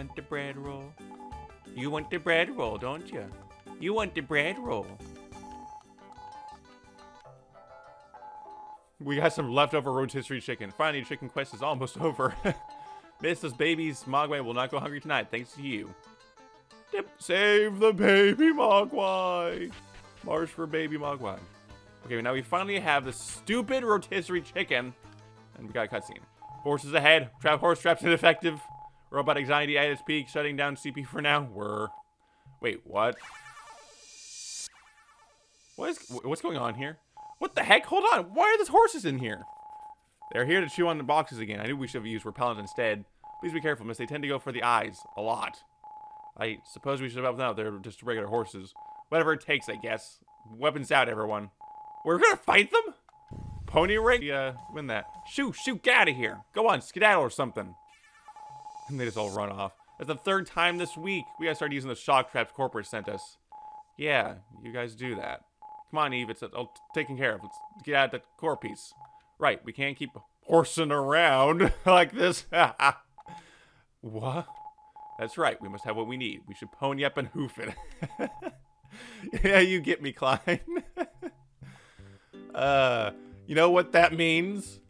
want the bread roll? You want the bread roll, don't you? You want the bread roll. We got some leftover rotisserie chicken. Finally, chicken quest is almost over. Mrs. Baby's Mogwai will not go hungry tonight, thanks to you. Dip, save the baby Mogwai. March for baby Mogwai. Okay, now we finally have the stupid rotisserie chicken. And we got a cutscene. Horses ahead. Trap horse traps ineffective. Robot anxiety at its peak. Shutting down CP for now. We're... Wait, what? What is... What's going on here? What the heck? Hold on. Why are those horses in here? They're here to chew on the boxes again. I knew we should have used repellent instead. Please be careful, miss. They tend to go for the eyes. A lot. I suppose we should have helped them out. They're just regular horses. Whatever it takes, I guess. Weapons out, everyone. We're gonna fight them? Pony ring? Yeah, win that. Shoot, shoot, get out of here. Go on, skedaddle or something. And they just all run off. That's the third time this week. We gotta start using the shock traps corporate sent us. Yeah, you guys do that. Come on, Eve, it's all taken care of. Let's get out the core piece. Right, we can't keep horsing around like this. what? That's right, we must have what we need. We should pony up and hoof it. yeah, you get me, Klein. uh, you know what that means?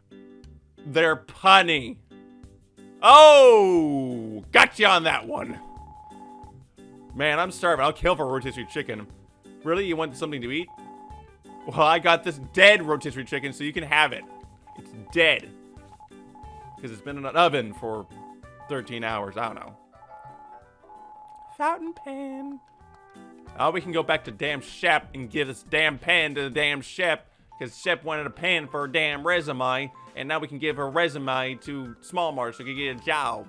They're punny. Oh, got you on that one. Man, I'm starving. I'll kill for rotisserie chicken. Really? You want something to eat? Well, I got this dead rotisserie chicken, so you can have it. It's dead. Because it's been in an oven for 13 hours. I don't know. Fountain pen. Oh, we can go back to damn Shep and give this damn pen to the damn Shep. Because Shep wanted a pen for a damn resume. And now we can give her resume to Smallmart so he can get a job.